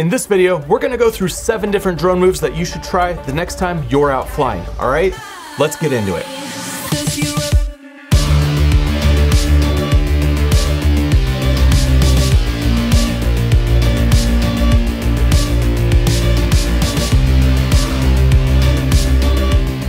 In this video, we're gonna go through seven different drone moves that you should try the next time you're out flying, all right? Let's get into it.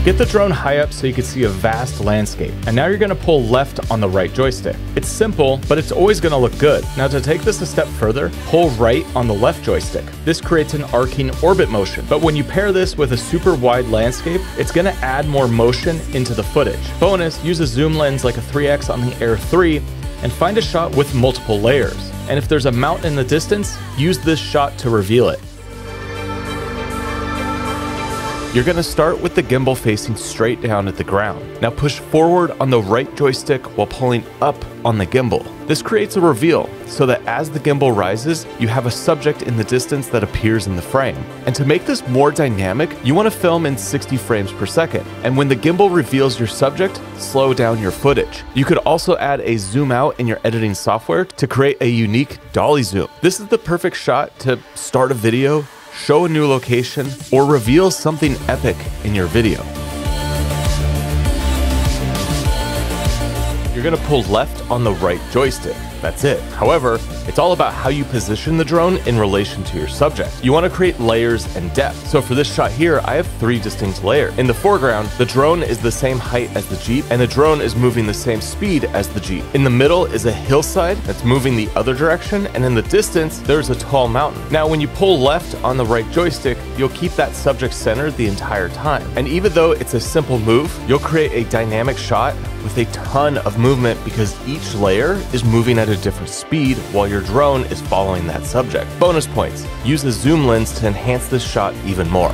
Get the drone high up so you can see a vast landscape. And now you're gonna pull left on the right joystick. It's simple, but it's always gonna look good. Now to take this a step further, pull right on the left joystick. This creates an arcing orbit motion. But when you pair this with a super wide landscape, it's gonna add more motion into the footage. Bonus, use a zoom lens like a 3X on the Air 3 and find a shot with multiple layers. And if there's a mountain in the distance, use this shot to reveal it. You're gonna start with the gimbal facing straight down at the ground. Now push forward on the right joystick while pulling up on the gimbal. This creates a reveal so that as the gimbal rises, you have a subject in the distance that appears in the frame. And to make this more dynamic, you wanna film in 60 frames per second. And when the gimbal reveals your subject, slow down your footage. You could also add a zoom out in your editing software to create a unique dolly zoom. This is the perfect shot to start a video show a new location, or reveal something epic in your video. You're gonna pull left on the right joystick. That's it. However, it's all about how you position the drone in relation to your subject. You want to create layers and depth. So for this shot here, I have three distinct layers. In the foreground, the drone is the same height as the Jeep, and the drone is moving the same speed as the Jeep. In the middle is a hillside that's moving the other direction, and in the distance, there's a tall mountain. Now, when you pull left on the right joystick, you'll keep that subject centered the entire time. And even though it's a simple move, you'll create a dynamic shot with a ton of movement because each layer is moving at a different speed while your drone is following that subject. Bonus points, use a zoom lens to enhance this shot even more.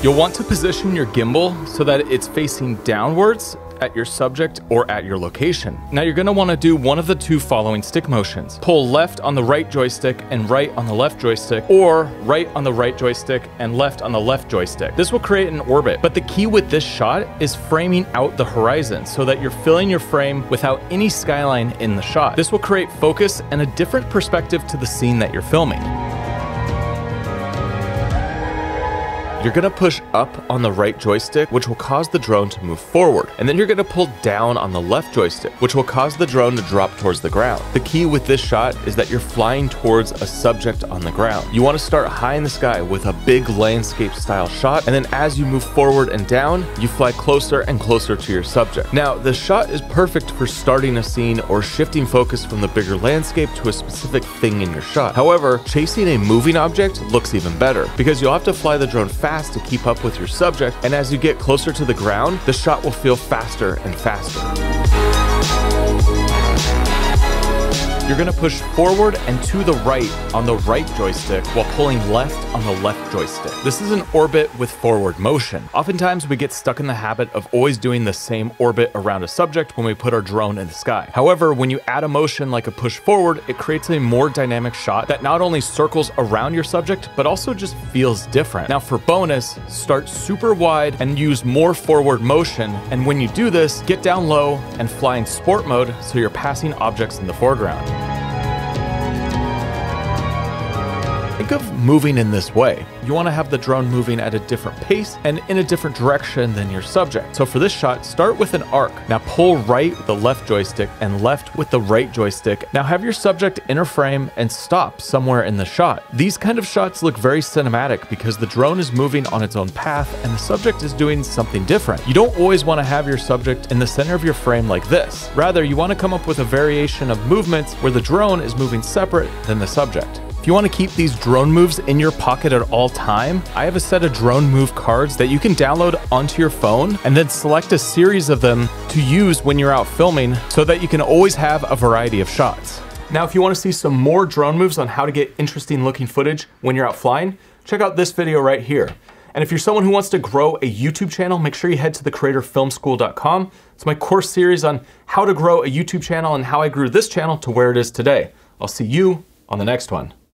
You'll want to position your gimbal so that it's facing downwards at your subject or at your location. Now you're gonna wanna do one of the two following stick motions. Pull left on the right joystick and right on the left joystick, or right on the right joystick and left on the left joystick. This will create an orbit, but the key with this shot is framing out the horizon so that you're filling your frame without any skyline in the shot. This will create focus and a different perspective to the scene that you're filming. You're gonna push up on the right joystick, which will cause the drone to move forward. And then you're gonna pull down on the left joystick, which will cause the drone to drop towards the ground. The key with this shot is that you're flying towards a subject on the ground. You wanna start high in the sky with a big landscape style shot, and then as you move forward and down, you fly closer and closer to your subject. Now, the shot is perfect for starting a scene or shifting focus from the bigger landscape to a specific thing in your shot. However, chasing a moving object looks even better because you'll have to fly the drone fast fast to keep up with your subject, and as you get closer to the ground, the shot will feel faster and faster. You're gonna push forward and to the right on the right joystick while pulling left on the left joystick. This is an orbit with forward motion. Oftentimes we get stuck in the habit of always doing the same orbit around a subject when we put our drone in the sky. However, when you add a motion like a push forward, it creates a more dynamic shot that not only circles around your subject, but also just feels different. Now for bonus, start super wide and use more forward motion. And when you do this, get down low and fly in sport mode so you're passing objects in the foreground. Think of moving in this way. You want to have the drone moving at a different pace and in a different direction than your subject. So for this shot, start with an arc. Now pull right with the left joystick and left with the right joystick. Now have your subject in a frame and stop somewhere in the shot. These kind of shots look very cinematic because the drone is moving on its own path and the subject is doing something different. You don't always want to have your subject in the center of your frame like this. Rather, you want to come up with a variation of movements where the drone is moving separate than the subject. You want to keep these drone moves in your pocket at all time, I have a set of drone move cards that you can download onto your phone and then select a series of them to use when you're out filming so that you can always have a variety of shots. Now, if you want to see some more drone moves on how to get interesting looking footage when you're out flying, check out this video right here. And if you're someone who wants to grow a YouTube channel, make sure you head to thecreatorfilmschool.com. It's my course series on how to grow a YouTube channel and how I grew this channel to where it is today. I'll see you on the next one.